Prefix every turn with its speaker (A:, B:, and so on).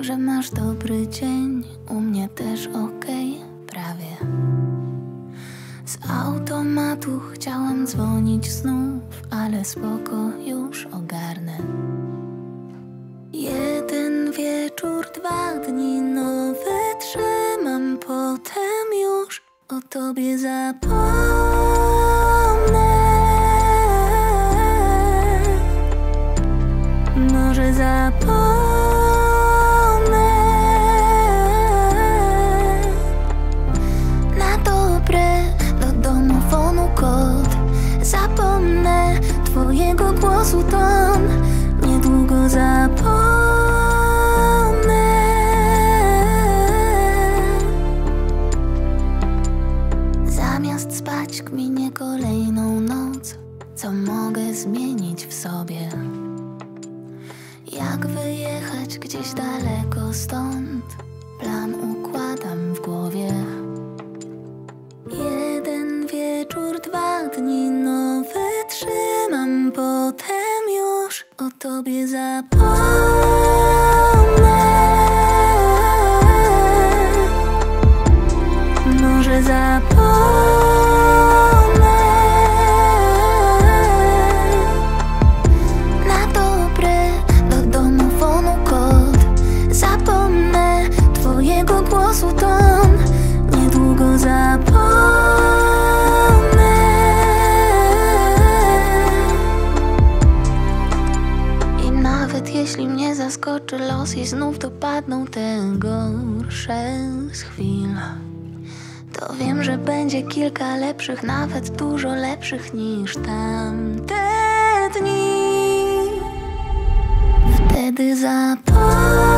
A: że masz dobry dzień, u mnie też okej, prawie. Z automatu chciałam dzwonić znów, ale spoko już ogarnę. Jeden wieczór, dwa dni, no wytrzymam, potem już o tobie zapomnę. Twojego głosu ton Niedługo zapomnę. Zamiast spać kminie kolejną noc. Co mogę zmienić w sobie? Jak wyjechać gdzieś daleko stąd? Plan potem już o tobie zapomnę. Może zapomnę. Zaskoczy los I znów dopadną te gorsze z chwil to wiem, że będzie kilka lepszych, nawet dużo lepszych niż tamte dni. Wtedy zapomnę.